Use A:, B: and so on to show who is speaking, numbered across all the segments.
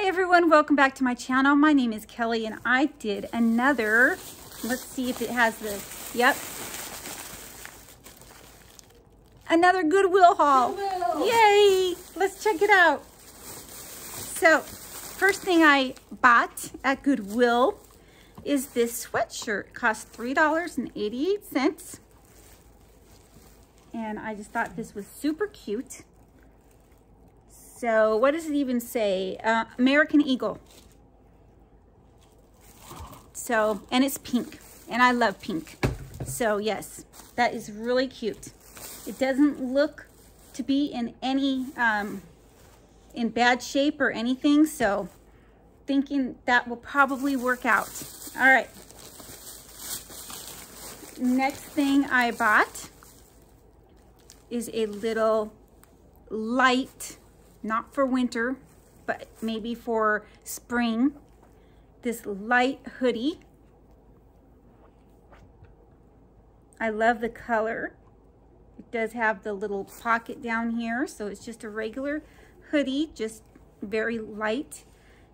A: Hi everyone, welcome back to my channel. My name is Kellie and I did another, let's see if it has this. Yep. Another Goodwill haul.
B: Goodwill.
A: Yay! Let's check it out. So, first thing I bought at Goodwill is this sweatshirt. Cost $3.88. And I just thought this was super cute. So what does it even say? Uh, American Eagle. So, and it's pink. And I love pink. So yes, that is really cute. It doesn't look to be in any, um, in bad shape or anything. So thinking that will probably work out. All right. Next thing I bought is a little light not for winter, but maybe for spring. This light hoodie. I love the color. It does have the little pocket down here, so it's just a regular hoodie, just very light.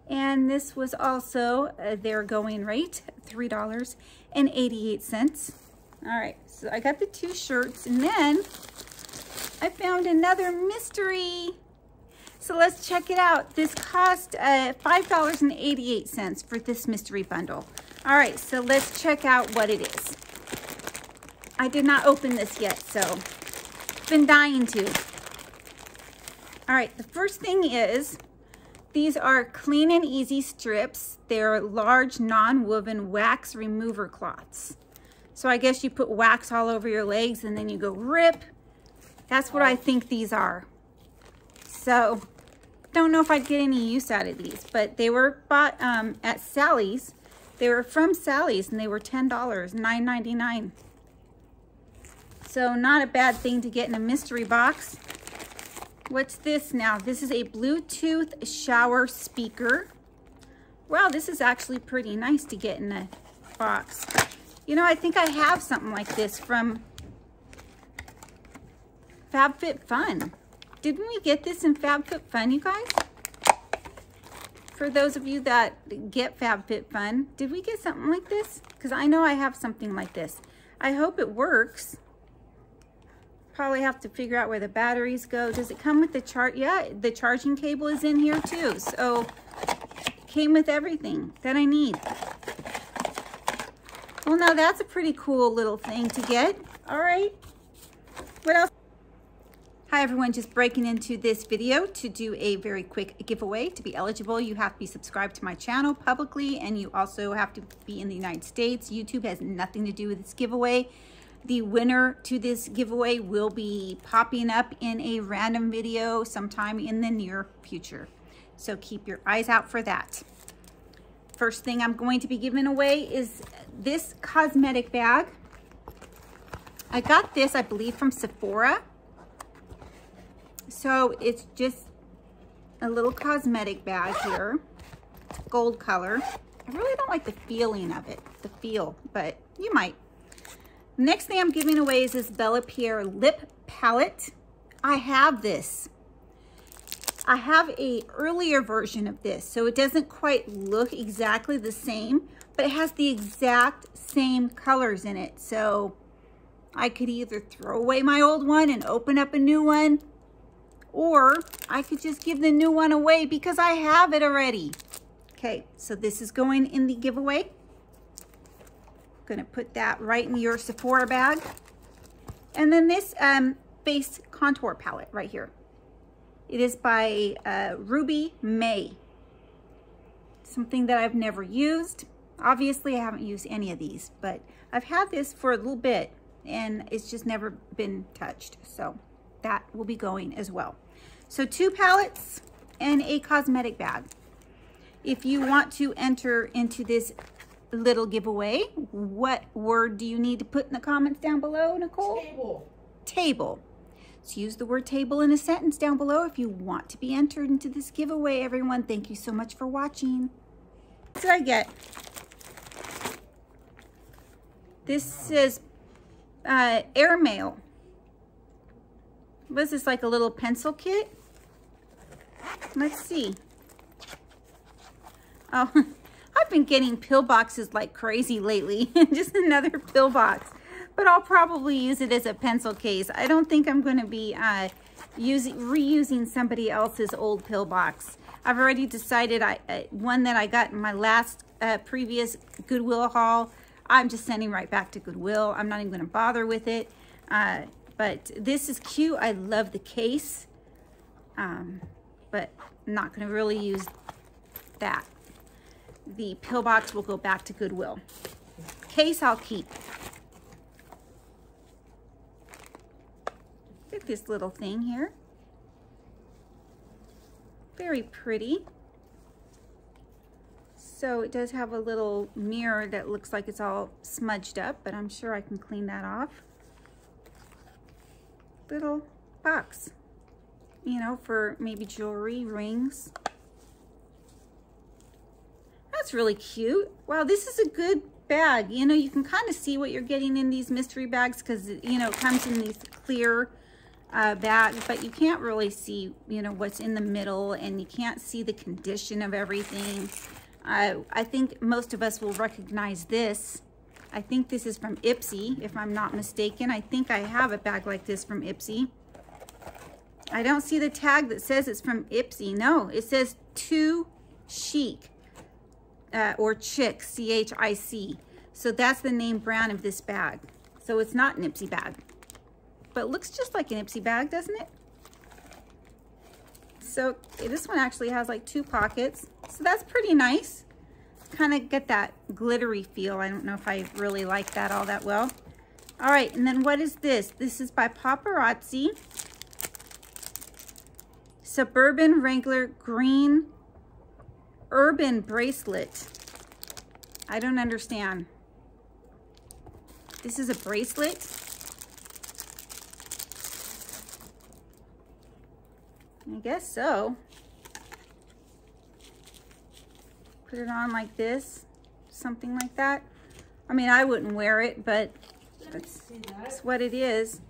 A: And this was also uh, their going rate, $3.88. All right, so I got the two shirts, and then I found another mystery. So let's check it out. This cost uh, $5.88 for this mystery bundle. All right, so let's check out what it is. I did not open this yet, so been dying to. All right, the first thing is, these are clean and easy strips. They're large non-woven wax remover cloths. So I guess you put wax all over your legs and then you go rip. That's what I think these are. So don't know if I'd get any use out of these, but they were bought um, at Sally's. They were from Sally's and they were $10, $9.99. So not a bad thing to get in a mystery box. What's this now? This is a Bluetooth shower speaker. Wow, this is actually pretty nice to get in a box. You know, I think I have something like this from FabFitFun. Didn't we get this in FabFitFun, you guys? For those of you that get FabFitFun, did we get something like this? Because I know I have something like this. I hope it works. Probably have to figure out where the batteries go. Does it come with the chart? Yeah, the charging cable is in here too. So came with everything that I need. Well, now that's a pretty cool little thing to get. All right. What else? Everyone, just breaking into this video to do a very quick giveaway. To be eligible, you have to be subscribed to my channel publicly and you also have to be in the United States. YouTube has nothing to do with this giveaway. The winner to this giveaway will be popping up in a random video sometime in the near future. So keep your eyes out for that. First thing I'm going to be giving away is this cosmetic bag. I got this, I believe, from Sephora. So it's just a little cosmetic bag here, gold color. I really don't like the feeling of it, the feel, but you might. Next thing I'm giving away is this Bella Pierre lip palette. I have this. I have a earlier version of this, so it doesn't quite look exactly the same, but it has the exact same colors in it. So I could either throw away my old one and open up a new one, or I could just give the new one away because I have it already. Okay, so this is going in the giveaway. I'm Gonna put that right in your Sephora bag. And then this um, face contour palette right here. It is by uh, Ruby May. Something that I've never used. Obviously, I haven't used any of these, but I've had this for a little bit and it's just never been touched. So that will be going as well. So two palettes and a cosmetic bag. If you want to enter into this little giveaway, what word do you need to put in the comments down below, Nicole?
B: Table.
A: Table. So use the word table in a sentence down below if you want to be entered into this giveaway, everyone. Thank you so much for watching. What did I get? This says uh, airmail. Was this like a little pencil kit? Let's see. Oh, I've been getting pill boxes like crazy lately. Just another pill box. But I'll probably use it as a pencil case. I don't think I'm going to be uh, using reusing somebody else's old pill box. I've already decided I uh, one that I got in my last uh, previous Goodwill haul. I'm just sending right back to Goodwill. I'm not even going to bother with it. Uh, but this is cute. I love the case. Um, but I'm not going to really use that. The pillbox will go back to Goodwill. Case I'll keep. Look at this little thing here. Very pretty. So it does have a little mirror that looks like it's all smudged up, but I'm sure I can clean that off. Little box, you know, for maybe jewelry, rings. That's really cute. Wow, this is a good bag. You know, you can kind of see what you're getting in these mystery bags because, you know, it comes in these clear uh, bags, but you can't really see, you know, what's in the middle and you can't see the condition of everything. I, I think most of us will recognize this. I think this is from Ipsy, if I'm not mistaken. I think I have a bag like this from Ipsy. I don't see the tag that says it's from Ipsy. No, it says Too Chic uh, or Chic, C-H-I-C. So that's the name brand of this bag. So it's not an Ipsy bag. But looks just like an Ipsy bag, doesn't it? So this one actually has like two pockets. So that's pretty nice. Kind of get that glittery feel. I don't know if I really like that all that well. All right, and then what is this? This is by Paparazzi. Suburban Wrangler Green Urban Bracelet. I don't understand. This is a bracelet. I guess so. Put it on like this, something like that. I mean, I wouldn't wear it, but that's, that's what it is.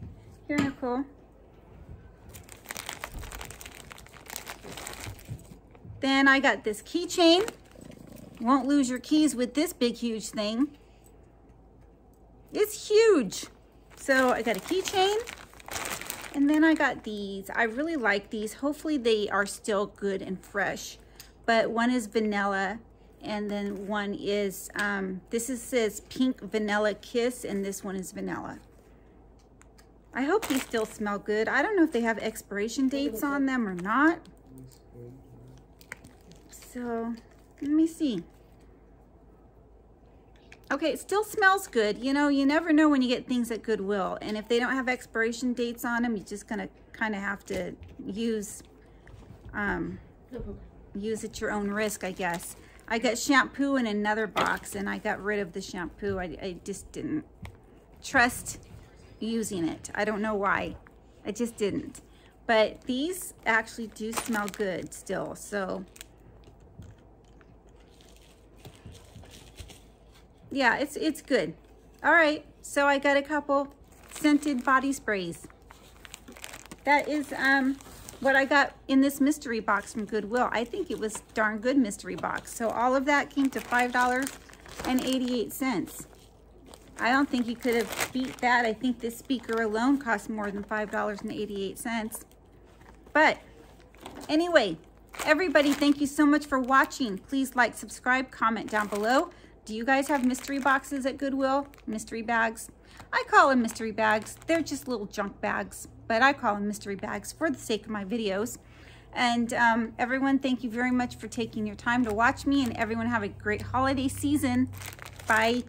A: Here, Nicole. Then I got this keychain. Won't lose your keys with this big, huge thing. It's huge. So I got a keychain. And then I got these. I really like these. Hopefully they are still good and fresh. But one is vanilla and then one is, um, this is, says pink vanilla kiss and this one is vanilla. I hope these still smell good. I don't know if they have expiration dates on them or not. So let me see. Okay, it still smells good. You know, you never know when you get things at Goodwill. And if they don't have expiration dates on them, you're just going to kind of have to use, um, use at your own risk, I guess. I got shampoo in another box and I got rid of the shampoo. I, I just didn't trust using it. I don't know why. I just didn't. But these actually do smell good still. So yeah, it's, it's good. All right, so I got a couple scented body sprays. That is um, what I got in this mystery box from Goodwill. I think it was darn good mystery box. So all of that came to $5.88. I don't think you could have beat that. I think this speaker alone cost more than $5.88. But anyway, everybody, thank you so much for watching. Please like, subscribe, comment down below. Do you guys have mystery boxes at Goodwill? Mystery bags? I call them mystery bags. They're just little junk bags, but I call them mystery bags for the sake of my videos. And um, everyone, thank you very much for taking your time to watch me and everyone have a great holiday season. Bye.